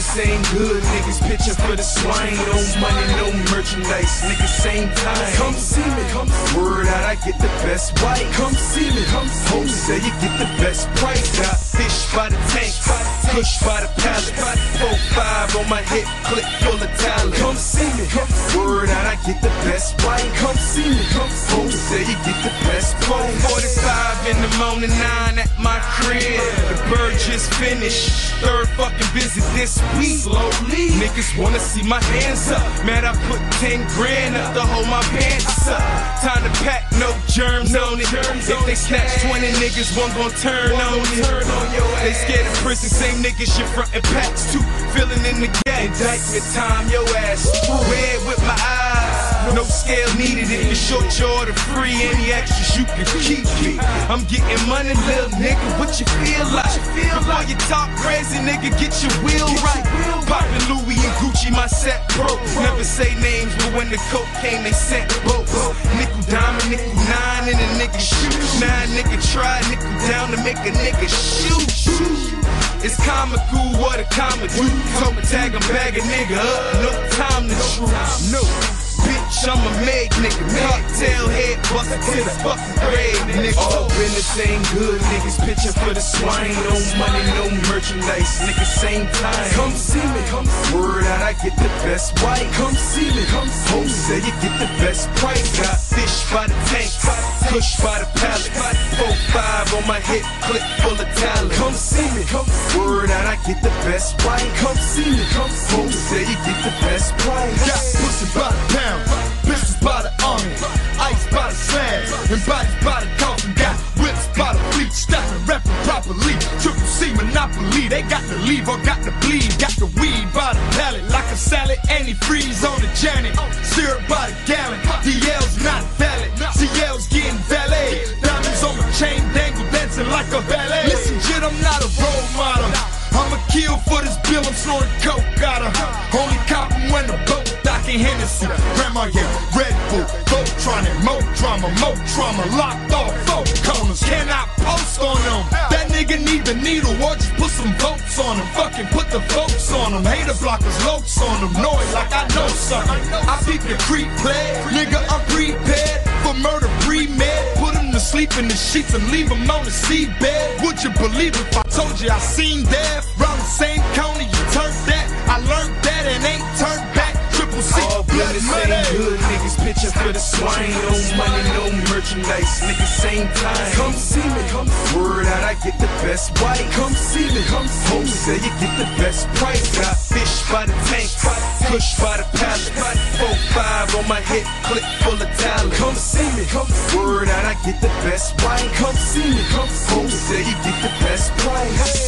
business ain't good. Niggas pitching for the swine. No money, no merchandise. Niggas same time. Come see me. Come word out, I get the best white. Come see me. Come see me. say you get the best price. Got fish by the tank, push by the pallet. Four five on my hip, click full of talent. Come see me. Come word out, I get the best white. Come see me. Come say you get the best phone. 45 in the morning, nine at my crib. Bird just finished. Third fucking visit this week. Slowly, niggas wanna see my hands up. Man, I put 10 grand up to hold my pants up. Time to pack, no germs on it. If they snatch 20 niggas, one gon' turn on it. They scared of prison, same niggas shit frontin' packs too. Filling in the gap. Indictment time, your ass. Red with my eyes. No scale needed if you short your order free. Any extras you can keep me. I'm getting money, little nigga. What you feel like? Before you talk crazy, nigga, get your wheel right. Poppin' Louis and Gucci, my set broke. Never say names, but when the coke came, they sent boats. Nickel diamond, nickel nine, and a nigga shoot. Nine nigga try, nickel down to make a nigga shoot. It's comical, what a comedy. Told me tag him, bag a nigga up. No time to truce. No. Bitch, I'm a meg nigga. Cocktail head busted to the fucking grave, nigga. Oh. All business ain't good, niggas pitching for the swine. No money, no merchandise, nigga, same time. Come see me, come word out, I get the best white. Come see me, come see home say you get the best price. Got fish by the tank, push by the pallet. Four five on my hip, click full of talent. Come see me, come word out, I get the best white. Come see me, come see home say you get the best price. Got pussy by the and bodies by the coffin. Got whips by the fleet, stacking rapping properly. Triple C monopoly, they got to leave or got to bleed. Got the weed by the drama, Mo trauma, locked off, four corners. Cannot post on them. That nigga need the needle, or just put some votes on him. Fucking put the folks on him. Hater blockers, locs on them. Noise like I know something. I peep the creep play, nigga, I'm prepared for murder, pre-med. Put him to sleep in the sheets and leave him on the seabed. Would you believe if I told you I seen death? Round the same corner, Blood money. ain't good, niggas pitching for the swine. No money, no merchandise, niggas same time. Come see me, come word out, I get the best white. Come see me, come home say you get the best price. Got fish by the tank, push by the pallet. Four five on my hip, click full of talent. Come see me, come word out, I get the best white. Come see me, come home say you get the best price.